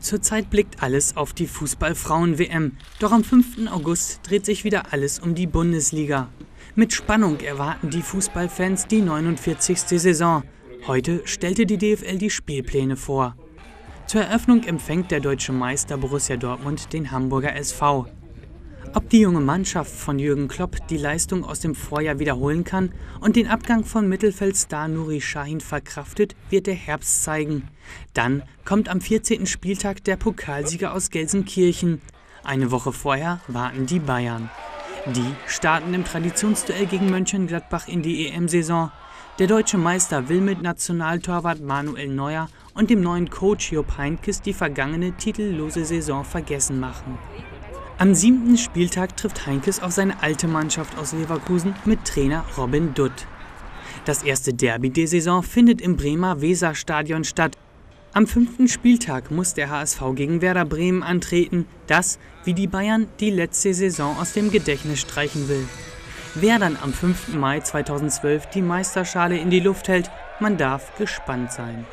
Zurzeit blickt alles auf die Fußball-Frauen-WM. Doch am 5. August dreht sich wieder alles um die Bundesliga. Mit Spannung erwarten die Fußballfans die 49. Saison. Heute stellte die DFL die Spielpläne vor. Zur Eröffnung empfängt der deutsche Meister Borussia Dortmund den Hamburger SV. Ob die junge Mannschaft von Jürgen Klopp die Leistung aus dem Vorjahr wiederholen kann und den Abgang von Mittelfeldstar Nuri Sahin verkraftet, wird der Herbst zeigen. Dann kommt am 14. Spieltag der Pokalsieger aus Gelsenkirchen. Eine Woche vorher warten die Bayern. Die starten im Traditionsduell gegen Mönchengladbach in die EM-Saison. Der deutsche Meister will mit Nationaltorwart Manuel Neuer und dem neuen Coach Jupp Heynckes die vergangene titellose Saison vergessen machen. Am siebten Spieltag trifft Heinkes auf seine alte Mannschaft aus Leverkusen mit Trainer Robin Dutt. Das erste Derby der Saison findet im Bremer Weserstadion statt. Am fünften Spieltag muss der HSV gegen Werder Bremen antreten, das, wie die Bayern, die letzte Saison aus dem Gedächtnis streichen will. Wer dann am 5. Mai 2012 die Meisterschale in die Luft hält, man darf gespannt sein.